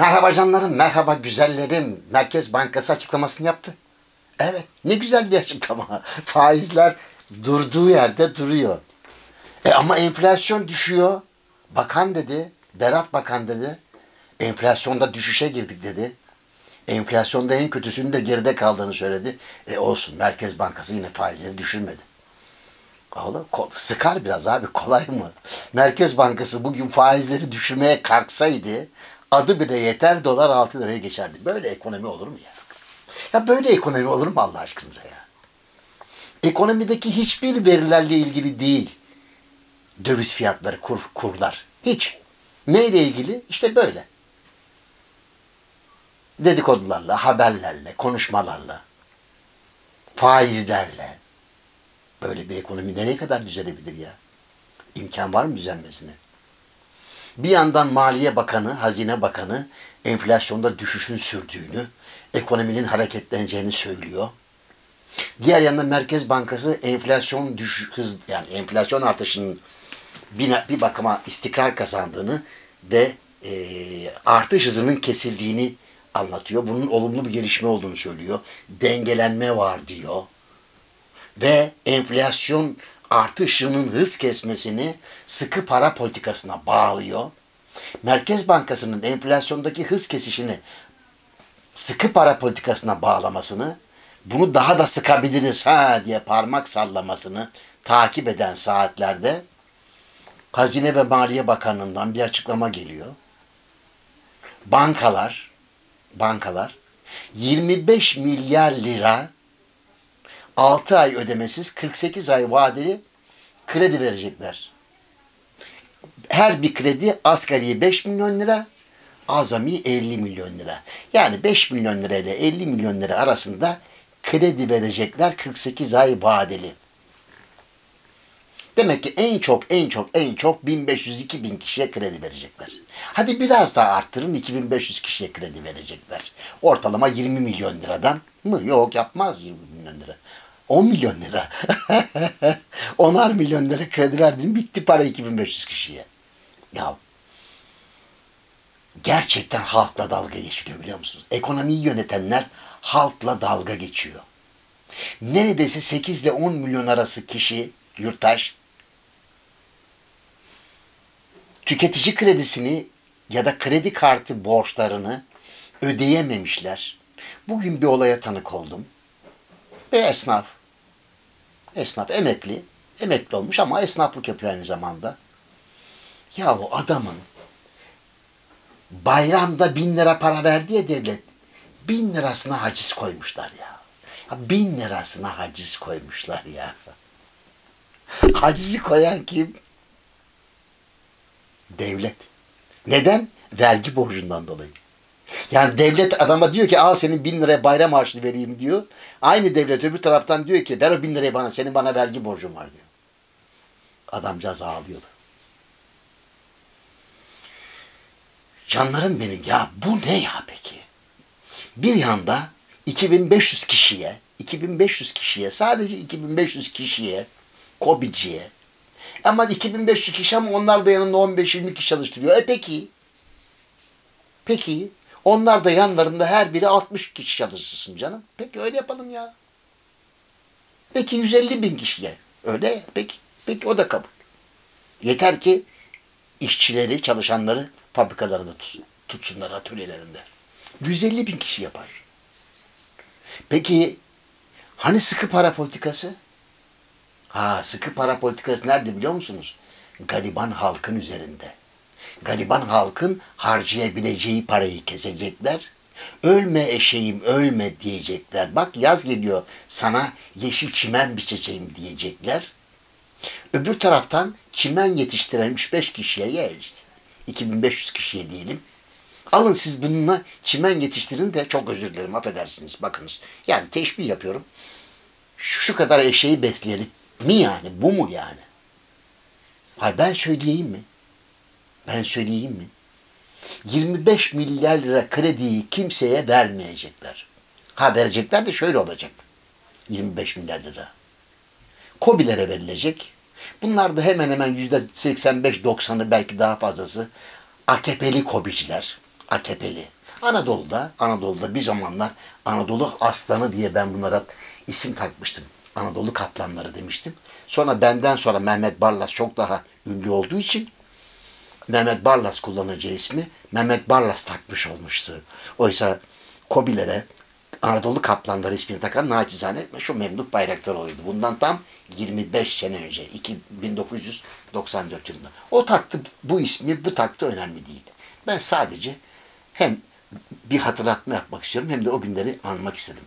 Merhaba canlarım, merhaba güzellerim. Merkez Bankası açıklamasını yaptı. Evet, ne güzel bir açıklama. Faizler durduğu yerde duruyor. E ama enflasyon düşüyor. Bakan dedi, Berat Bakan dedi. Enflasyonda düşüşe girdik dedi. Enflasyonda en kötüsünün de geride kaldığını söyledi. E olsun, Merkez Bankası yine faizleri düşürmedi. Oğlum sıkar biraz abi kolay mı? Merkez Bankası bugün faizleri düşürmeye kalksaydı adı bile yeter dolar 6 liraya geçerdi. Böyle ekonomi olur mu ya? Ya böyle ekonomi olur mu Allah aşkınıza ya? Ekonomideki hiçbir verilerle ilgili değil. Döviz fiyatları, kur, kurlar. Hiç. Neyle ilgili? İşte böyle. Dedikodularla, haberlerle, konuşmalarla, faizlerle. Böyle bir ekonomi nereye kadar düzelebilir ya? İmkan var mı düzelmesine? Bir yandan Maliye Bakanı, Hazine Bakanı enflasyonda düşüşün sürdüğünü, ekonominin hareketleneceğini söylüyor. Diğer yandan Merkez Bankası enflasyon düş hız yani enflasyon artışının bir, bir bakıma istikrar kazandığını ve e, artış hızının kesildiğini anlatıyor. Bunun olumlu bir gelişme olduğunu söylüyor. Dengelenme var diyor ve enflasyon artışının hız kesmesini sıkı para politikasına bağlıyor. Merkez Bankası'nın enflasyondaki hız kesişini sıkı para politikasına bağlamasını, bunu daha da sıkabiliriz ha diye parmak sallamasını takip eden saatlerde Hazine ve Maliye Bakanlığı'ndan bir açıklama geliyor. Bankalar, bankalar 25 milyar lira 6 ay ödemesiz 48 ay vadeli kredi verecekler. Her bir kredi asgari 5 milyon lira, azami 50 milyon lira. Yani 5 milyon lira ile 50 milyon lira arasında kredi verecekler 48 ay vadeli. Demek ki en çok en çok en çok 1500-2000 kişiye kredi verecekler. Hadi biraz daha arttırın 2500 kişiye kredi verecekler. Ortalama 20 milyon liradan mı? Yok yapmaz 20 milyon lira. 10 milyon lira. 10'ar milyon lira kredi verdin bitti para 2500 kişiye. Ya gerçekten halkla dalga geçiliyor biliyor musunuz? Ekonomiyi yönetenler halkla dalga geçiyor. Neredeyse 8 ile 10 milyon arası kişi, yurttaş tüketici kredisini ya da kredi kartı borçlarını ödeyememişler. Bugün bir olaya tanık oldum. Bir esnaf. Esnaf emekli. Emekli olmuş ama esnaflık yapıyor aynı zamanda. Ya o adamın bayramda bin lira para verdi ya devlet. Bin lirasına haciz koymuşlar ya. bin lirasına haciz koymuşlar ya. Hacizi koyan kim? Devlet. Neden? Vergi borcundan dolayı. Yani devlet adama diyor ki al senin bin liraya bayram harçlığı vereyim diyor. Aynı devlet öbür taraftan diyor ki ver o bin lirayı bana senin bana vergi borcun var diyor. Adamcağız ağlıyordu. Canlarım benim ya bu ne ya peki? Bir yanda 2500 kişiye 2500 kişiye sadece 2500 kişiye Kobici'ye ama 2500 kişi ama onlar da yanında 15-20 kişi çalıştırıyor. E peki Peki onlar da yanlarında her biri 60 kişi çalışsın canım. Peki öyle yapalım ya. Peki 150 bin kişiye. Öyle ya. Peki. Peki o da kabul. Yeter ki işçileri, çalışanları fabrikalarında tutsunlar atölyelerinde. 150 bin kişi yapar. Peki hani sıkı para politikası? Ha sıkı para politikası nerede biliyor musunuz? Gariban halkın üzerinde gariban halkın harcayabileceği parayı kesecekler. Ölme eşeğim ölme diyecekler. Bak yaz geliyor sana yeşil çimen biçeceğim diyecekler. Öbür taraftan çimen yetiştiren 3-5 kişiye ya işte 2500 kişiye diyelim. Alın siz bununla çimen yetiştirin de çok özür dilerim affedersiniz bakınız. Yani teşbih yapıyorum. Şu, şu kadar eşeği besleyelim mi yani bu mu yani? Hayır ben söyleyeyim mi? Ben söyleyeyim mi? 25 milyar lira krediyi kimseye vermeyecekler. Ha verecekler de şöyle olacak. 25 milyar lira. Kobilere verilecek. Bunlar da hemen hemen yüzde 85-90'ı belki daha fazlası AKP'li kobiciler. AKP'li. Anadolu'da, Anadolu'da bir zamanlar Anadolu aslanı diye ben bunlara isim takmıştım. Anadolu kaplanları demiştim. Sonra benden sonra Mehmet Barlas çok daha ünlü olduğu için Mehmet Barlas kullanacağı ismi Mehmet Barlas takmış olmuştu. Oysa Kobilere Anadolu Kaplanları ismini takan naçizane şu Memduh Bayraktar oluyordu. Bundan tam 25 sene önce, 2, 1994 yılında. O taktı bu ismi, bu taktı önemli değil. Ben sadece hem bir hatırlatma yapmak istiyorum hem de o günleri anmak istedim.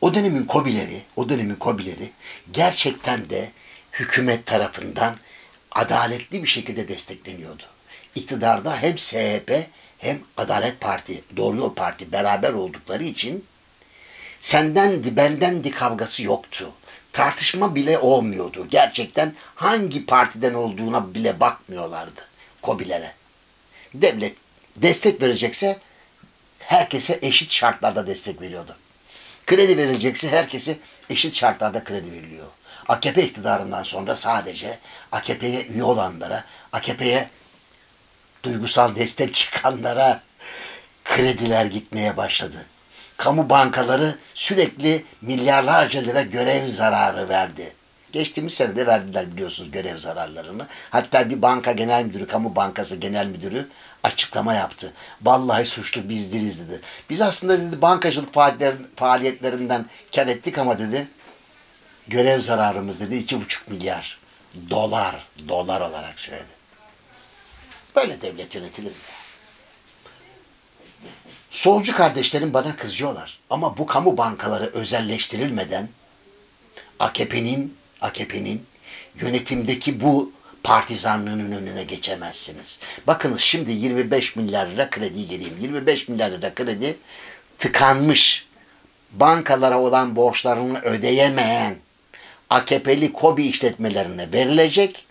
O dönemin kobileri, o dönemin kobileri gerçekten de hükümet tarafından adaletli bir şekilde destekleniyordu. İktidarda hem CHP hem Adalet Parti, Doğru Yol Parti beraber oldukları için sendendi bendendi kavgası yoktu. Tartışma bile olmuyordu. Gerçekten hangi partiden olduğuna bile bakmıyorlardı kobilere. Devlet destek verecekse herkese eşit şartlarda destek veriyordu. Kredi verilecekse herkese eşit şartlarda kredi veriliyor. AKP iktidarından sonra sadece AKP'ye üye olanlara, AKP'ye duygusal destek çıkanlara krediler gitmeye başladı. Kamu bankaları sürekli milyarlarca lira görev zararı verdi. Geçtiğimiz sene de verdiler biliyorsunuz görev zararlarını. Hatta bir banka genel müdürü, kamu bankası genel müdürü açıklama yaptı. Vallahi suçlu biz değiliz dedi. Biz aslında dedi bankacılık faaliyetlerinden kar ettik ama dedi görev zararımız dedi iki buçuk milyar dolar, dolar olarak söyledi. Böyle devlet yönetilir mi? Solcu kardeşlerim bana kızıyorlar. Ama bu kamu bankaları özelleştirilmeden AKP'nin AKP'nin yönetimdeki bu partizanlığının önüne geçemezsiniz. Bakınız şimdi 25 milyar lira kredi geleyim. 25 milyar lira kredi tıkanmış bankalara olan borçlarını ödeyemeyen AKP'li kobi işletmelerine verilecek.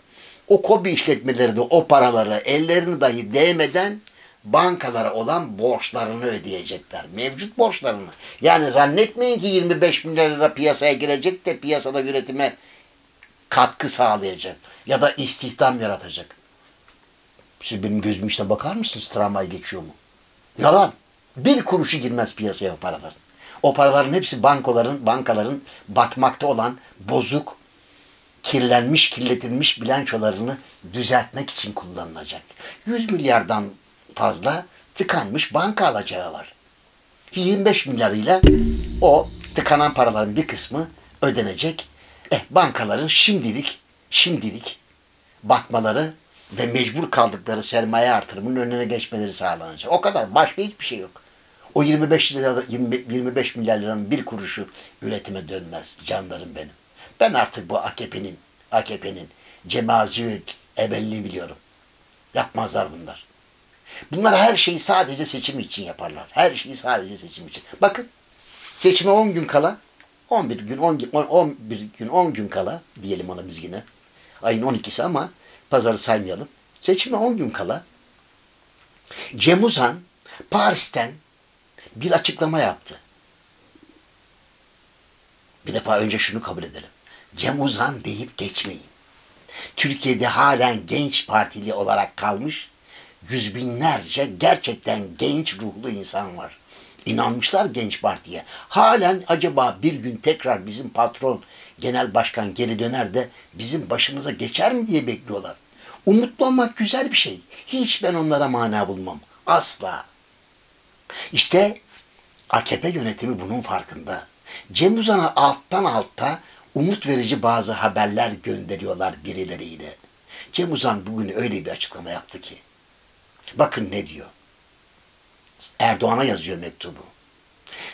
O kobi işletmeleri de o paraları ellerini dahi değmeden bankalara olan borçlarını ödeyecekler. Mevcut borçlarını. Yani zannetmeyin ki 25 milyar lira piyasaya girecek de piyasada üretime katkı sağlayacak. Ya da istihdam yaratacak. Siz benim gözümün içine bakar mısınız tramvay geçiyor mu? Yalan. Bir kuruşu girmez piyasaya o paraların. O paraların hepsi bankaların, bankaların batmakta olan bozuk, kirlenmiş, kirletilmiş bilançolarını düzeltmek için kullanılacak. 100 milyardan fazla tıkanmış banka alacağı var. 25 milyarıyla o tıkanan paraların bir kısmı ödenecek. Eh bankaların şimdilik şimdilik batmaları ve mecbur kaldıkları sermaye artırımının önüne geçmeleri sağlanacak. O kadar. Başka hiçbir şey yok. O 25 lira 20, 25 milyar liranın bir kuruşu üretime dönmez canlarım benim. Ben artık bu AKP'nin AKP'nin cemazi ebelliğini biliyorum. Yapmazlar bunlar. Bunlar her şeyi sadece seçim için yaparlar. Her şeyi sadece seçim için. Bakın seçime 10 gün kala 11 gün 10 gün 11 gün 10 gün kala diyelim ona biz yine. Ayın 12'si ama pazarı saymayalım. Seçime 10 gün kala Cem Uzan Paris'ten bir açıklama yaptı. Bir defa önce şunu kabul edelim. Cem Uzan deyip geçmeyin. Türkiye'de halen genç partili olarak kalmış yüz binlerce gerçekten genç ruhlu insan var. İnanmışlar genç partiye. Halen acaba bir gün tekrar bizim patron genel başkan geri döner de bizim başımıza geçer mi diye bekliyorlar. Umutlu olmak güzel bir şey. Hiç ben onlara mana bulmam. Asla. İşte AKP yönetimi bunun farkında. Cem Uzan'a alttan alta umut verici bazı haberler gönderiyorlar birileriyle. Cem Uzan bugün öyle bir açıklama yaptı ki. Bakın ne diyor. Erdoğan'a yazıyor mektubu.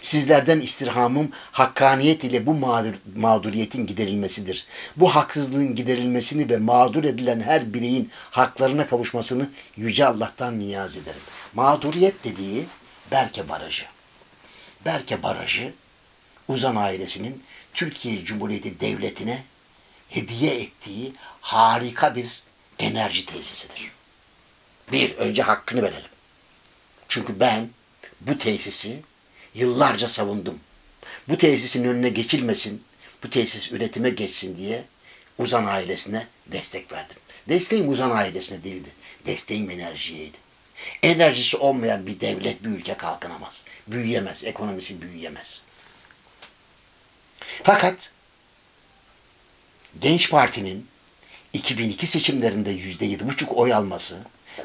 Sizlerden istirhamım hakkaniyet ile bu mağdur, mağduriyetin giderilmesidir. Bu haksızlığın giderilmesini ve mağdur edilen her bireyin haklarına kavuşmasını Yüce Allah'tan niyaz ederim. Mağduriyet dediği Berke Barajı. Berke Barajı Uzan ailesinin Türkiye Cumhuriyeti Devleti'ne hediye ettiği harika bir enerji tesisidir. Bir, önce hakkını verelim. Çünkü ben bu tesisi yıllarca savundum. Bu tesisin önüne geçilmesin, bu tesis üretime geçsin diye Uzan ailesine destek verdim. Desteğim Uzan ailesine değildi. Desteğim enerjiyeydi. Enerjisi olmayan bir devlet, bir ülke kalkınamaz. Büyüyemez, ekonomisi büyüyemez. Fakat Genç Parti'nin 2002 seçimlerinde %7,5 oy alması,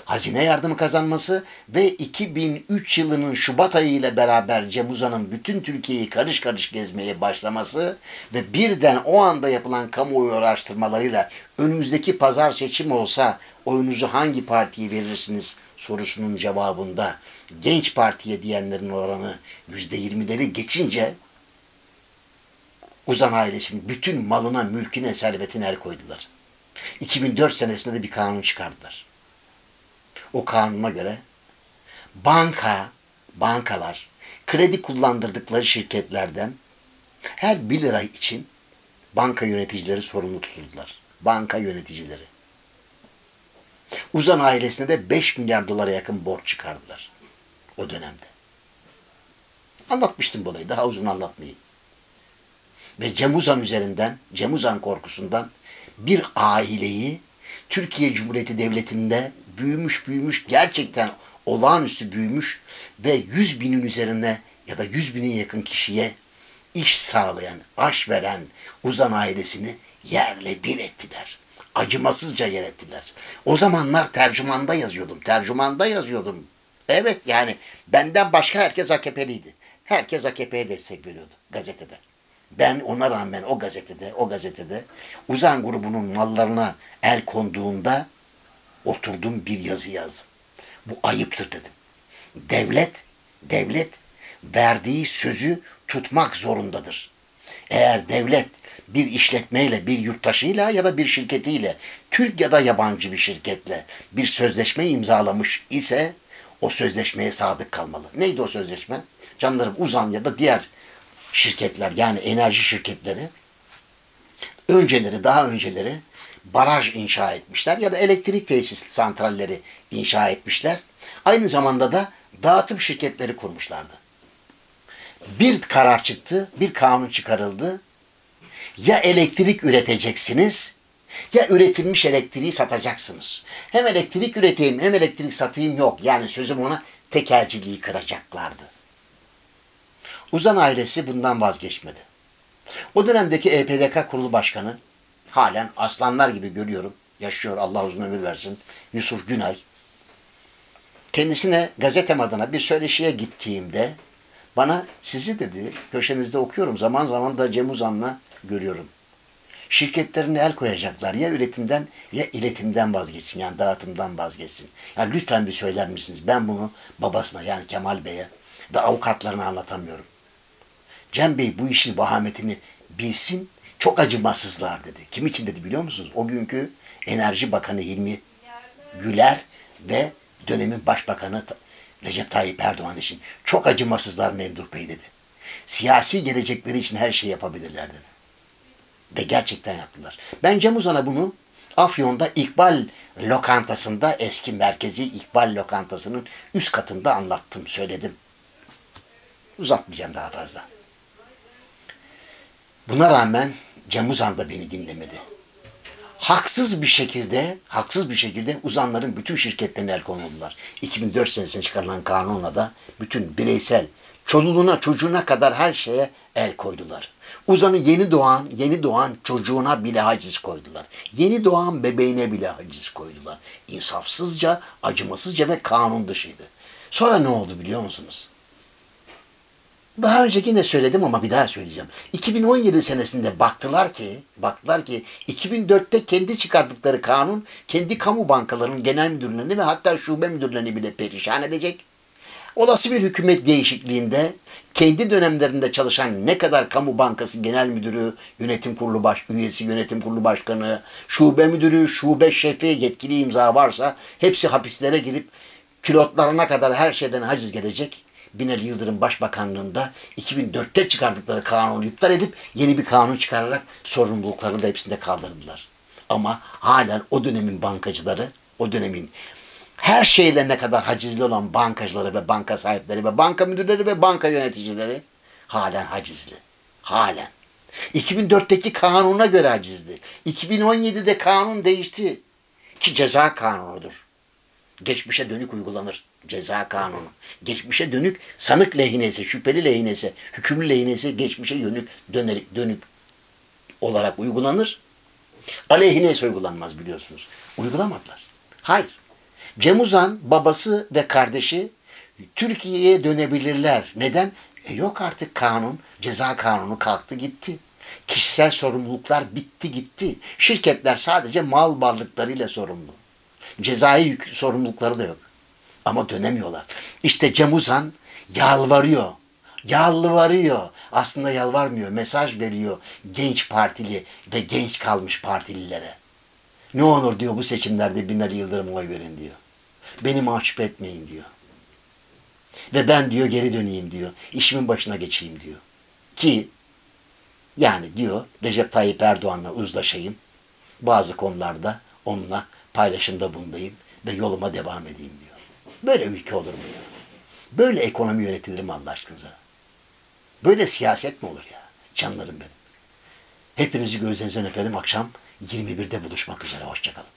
hazine yardımı kazanması ve 2003 yılının Şubat ayı ile beraber Cem Uzan'ın bütün Türkiye'yi karış karış gezmeye başlaması ve birden o anda yapılan kamuoyu araştırmalarıyla önümüzdeki pazar seçim olsa oyunuzu hangi partiye verirsiniz sorusunun cevabında genç partiye diyenlerin oranı %20'leri geçince Uzan ailesinin bütün malına, mülküne, servetine el koydular. 2004 senesinde de bir kanun çıkardılar. O kanuna göre banka, bankalar kredi kullandırdıkları şirketlerden her 1 lira için banka yöneticileri sorumlu tutuldular. Banka yöneticileri. Uzan ailesine de 5 milyar dolara yakın borç çıkardılar o dönemde. Anlatmıştım bu olayı. Daha uzun anlatmayayım. Ve Cem Uzan üzerinden, Cem Uzan korkusundan bir aileyi Türkiye Cumhuriyeti Devleti'nde büyümüş büyümüş gerçekten olağanüstü büyümüş ve yüz binin üzerine ya da yüz binin yakın kişiye iş sağlayan, aş veren Uzan ailesini yerle bir ettiler. Acımasızca yer ettiler. O zamanlar tercümanda yazıyordum. Tercümanda yazıyordum. Evet yani benden başka herkes AKP'liydi. Herkes AKP'ye destek veriyordu gazetede. Ben ona rağmen o gazetede, o gazetede Uzan grubunun mallarına el konduğunda oturdum bir yazı yazdım. Bu ayıptır dedim. Devlet, devlet verdiği sözü tutmak zorundadır. Eğer devlet bir işletmeyle, bir yurttaşıyla ya da bir şirketiyle, Türk ya da yabancı bir şirketle bir sözleşme imzalamış ise o sözleşmeye sadık kalmalı. Neydi o sözleşme? Canlarım Uzan ya da diğer şirketler yani enerji şirketleri önceleri daha önceleri baraj inşa etmişler ya da elektrik tesis santralleri inşa etmişler. Aynı zamanda da dağıtım şirketleri kurmuşlardı. Bir karar çıktı, bir kanun çıkarıldı. Ya elektrik üreteceksiniz ya üretilmiş elektriği satacaksınız. Hem elektrik üreteyim hem elektrik satayım yok. Yani sözüm ona tekelciliği kıracaklardı. Uzan ailesi bundan vazgeçmedi. O dönemdeki EPDK kurulu başkanı halen aslanlar gibi görüyorum. Yaşıyor Allah uzun ömür versin. Yusuf Günay. Kendisine gazetem adına bir söyleşiye gittiğimde bana sizi dedi köşenizde okuyorum zaman zaman da Cem Uzan'la görüyorum. Şirketlerine el koyacaklar ya üretimden ya iletimden vazgeçsin yani dağıtımdan vazgeçsin. Yani lütfen bir söyler misiniz? Ben bunu babasına yani Kemal Bey'e ve avukatlarına anlatamıyorum. Cem Bey bu işin vahametini bilsin çok acımasızlar dedi. Kim için dedi biliyor musunuz? O günkü Enerji Bakanı Hilmi Güler ve dönemin Başbakanı Recep Tayyip Erdoğan için çok acımasızlar Memduh Bey dedi. Siyasi gelecekleri için her şeyi yapabilirler dedi. Ve gerçekten yaptılar. Ben Cem Uzan'a bunu Afyon'da İkbal lokantasında eski merkezi İkbal lokantasının üst katında anlattım, söyledim. Uzatmayacağım daha fazla. Buna rağmen Cem Uzan da beni dinlemedi. Haksız bir şekilde, haksız bir şekilde uzanların bütün şirketlerine el konuldular. 2004 senesinde çıkarılan kanunla da bütün bireysel, çoluğuna çocuğuna kadar her şeye el koydular. Uzan'ı yeni doğan, yeni doğan çocuğuna bile haciz koydular. Yeni doğan bebeğine bile haciz koydular. İnsafsızca, acımasızca ve kanun dışıydı. Sonra ne oldu biliyor musunuz? Daha önce yine söyledim ama bir daha söyleyeceğim. 2017 senesinde baktılar ki, baktılar ki 2004'te kendi çıkardıkları kanun kendi kamu bankalarının genel müdürlerini ve hatta şube müdürlerini bile perişan edecek. Olası bir hükümet değişikliğinde kendi dönemlerinde çalışan ne kadar kamu bankası genel müdürü, yönetim kurulu baş üyesi, yönetim kurulu başkanı, şube müdürü, şube şefi, yetkili imza varsa hepsi hapislere girip kilotlarına kadar her şeyden haciz gelecek Binali Yıldırım Başbakanlığında 2004'te çıkardıkları kanunu iptal edip yeni bir kanun çıkararak sorumluluklarını da hepsinde kaldırdılar. Ama halen o dönemin bankacıları, o dönemin her şeyle ne kadar hacizli olan bankacıları ve banka sahipleri ve banka müdürleri ve banka yöneticileri halen hacizli. Halen. 2004'teki kanuna göre hacizli. 2017'de kanun değişti. Ki ceza kanunudur. Geçmişe dönük uygulanır ceza kanunu. Geçmişe dönük sanık lehinesi, şüpheli lehinesi, hükümlü lehinesi geçmişe yönük dönerik dönük olarak uygulanır. Aleyhine ise uygulanmaz biliyorsunuz. Uygulamadılar. Hayır. Cem Uzan babası ve kardeşi Türkiye'ye dönebilirler. Neden? E yok artık kanun, ceza kanunu kalktı gitti. Kişisel sorumluluklar bitti gitti. Şirketler sadece mal varlıklarıyla sorumlu. Cezai yük, sorumlulukları da yok. Ama dönemiyorlar. İşte Cem Uzan yalvarıyor. Yalvarıyor. Aslında yalvarmıyor. Mesaj veriyor genç partili ve genç kalmış partililere. Ne olur diyor bu seçimlerde Binali Yıldırım'a oy verin diyor. Beni mahcup etmeyin diyor. Ve ben diyor geri döneyim diyor. İşimin başına geçeyim diyor. Ki yani diyor Recep Tayyip Erdoğan'la uzlaşayım. Bazı konularda onunla paylaşımda bulunayım ve yoluma devam edeyim diyor. Böyle ülke olur mu ya? Böyle ekonomi yönetilir mi Allah aşkınıza? Böyle siyaset mi olur ya? Canlarım benim. Hepinizi gözlerinizden öperim akşam 21'de buluşmak üzere. Hoşçakalın.